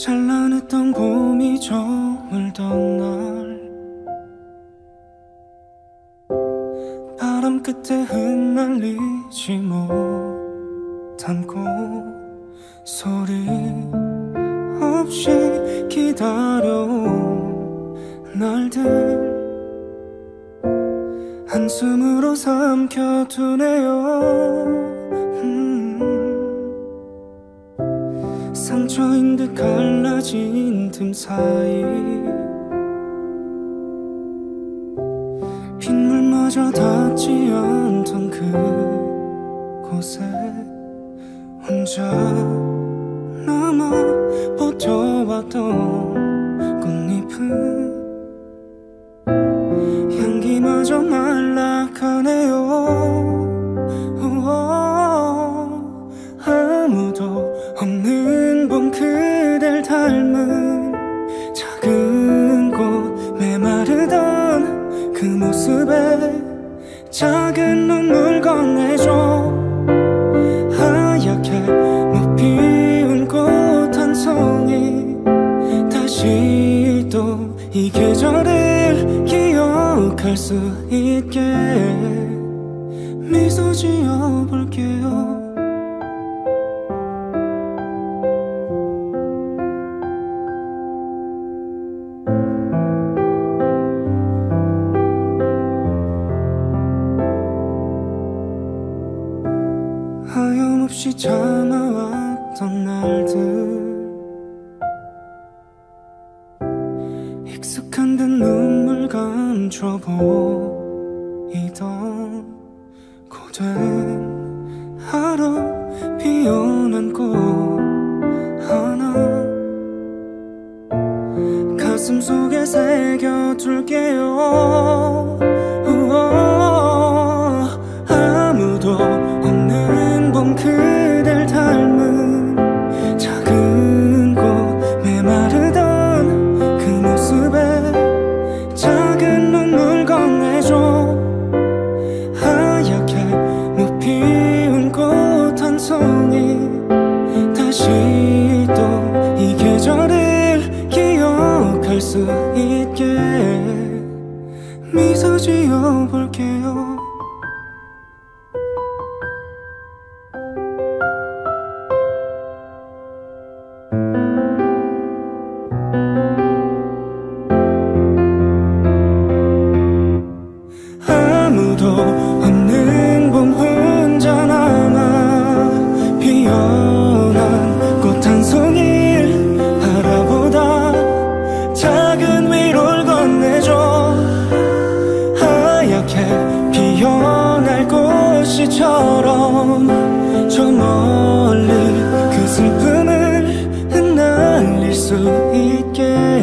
기다렸던 봄이 저물던 날. 바람 끝에 흩날리지 못한 꽃 소리 없이 기다려온 날들. 한숨으로 삼켜두네요 상처인 듯 갈라진 틈 사이. 빗물마저 닿지 않던 그곳에 혼자 남아 버텨왔던 꽃잎은 그 모습에 작은 눈물 건네줘. 하얗게 못 피운 꽃 한 송이 다시 또 이 계절을 기억할 수 있게. 미소 지어볼게요 없이 참아왔던 날들. 익숙한 듯 눈물 감춰 보이던 고된 하루 피어난 꽃 하나. 가슴 속에 새겨둘게요 꽃이처럼 저 멀리 그 슬픔을 흩날릴 수 있게